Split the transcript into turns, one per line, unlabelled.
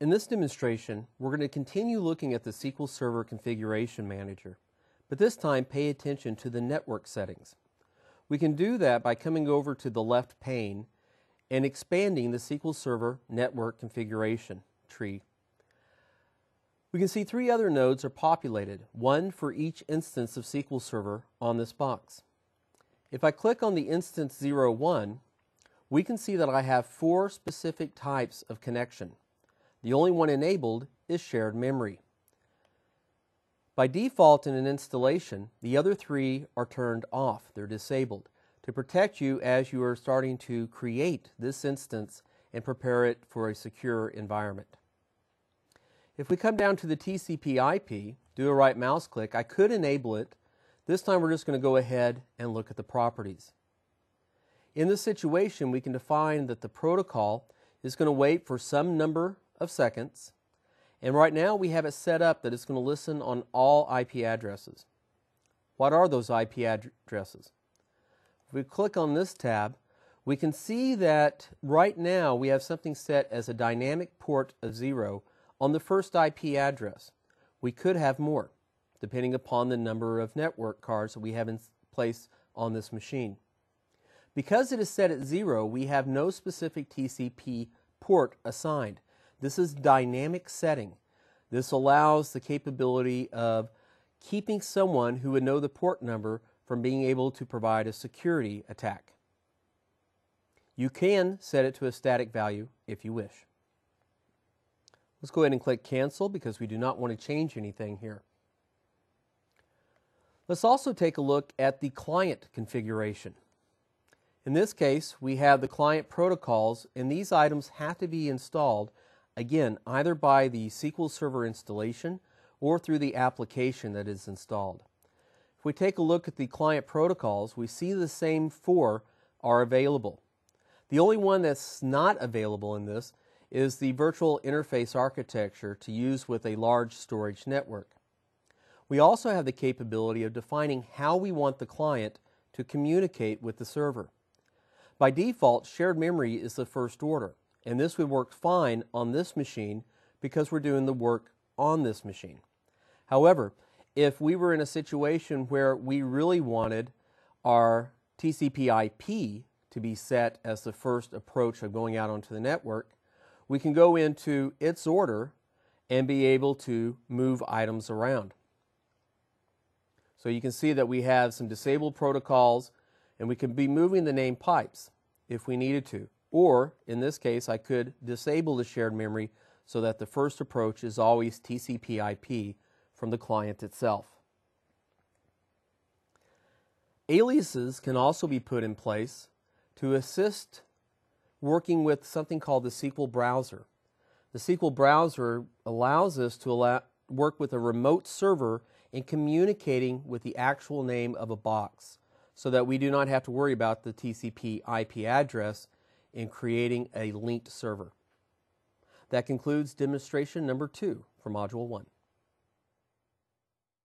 In this demonstration, we're going to continue looking at the SQL Server Configuration Manager, but this time pay attention to the network settings. We can do that by coming over to the left pane and expanding the SQL Server Network Configuration tree. We can see three other nodes are populated, one for each instance of SQL Server on this box. If I click on the instance 01, we can see that I have four specific types of connection. The only one enabled is shared memory. By default in an installation, the other three are turned off. They're disabled to protect you as you are starting to create this instance and prepare it for a secure environment. If we come down to the TCP IP, do a right mouse click, I could enable it. This time we're just going to go ahead and look at the properties. In this situation, we can define that the protocol is going to wait for some number of seconds. And right now we have it set up that it's going to listen on all IP addresses. What are those IP addresses? If we click on this tab, we can see that right now we have something set as a dynamic port of zero on the first IP address. We could have more, depending upon the number of network cards that we have in place on this machine. Because it is set at zero, we have no specific TCP port assigned. This is dynamic setting. This allows the capability of keeping someone who would know the port number from being able to provide a security attack. You can set it to a static value if you wish. Let's go ahead and click cancel because we do not want to change anything here. Let's also take a look at the client configuration. In this case, we have the client protocols, and these items have to be installed, again, either by the SQL Server installation or through the application that is installed. If we take a look at the client protocols, we see the same four are available. The only one that's not available in this is the virtual interface architecture to use with a large storage network. We also have the capability of defining how we want the client to communicate with the server. By default, shared memory is the first order, and this would work fine on this machine because we're doing the work on this machine. However, if we were in a situation where we really wanted our TCP IP to be set as the first approach of going out onto the network, we can go into its order and be able to move items around. So you can see that we have some disabled protocols and we can be moving the named pipes if we needed to. Or, in this case, I could disable the shared memory so that the first approach is always TCP IP from the client itself. Aliases can also be put in place to assist working with something called the SQL browser. The SQL browser allows us to allow, work with a remote server in communicating with the actual name of a box so that we do not have to worry about the TCP IP address in creating a linked server. That concludes demonstration number two for Module 1.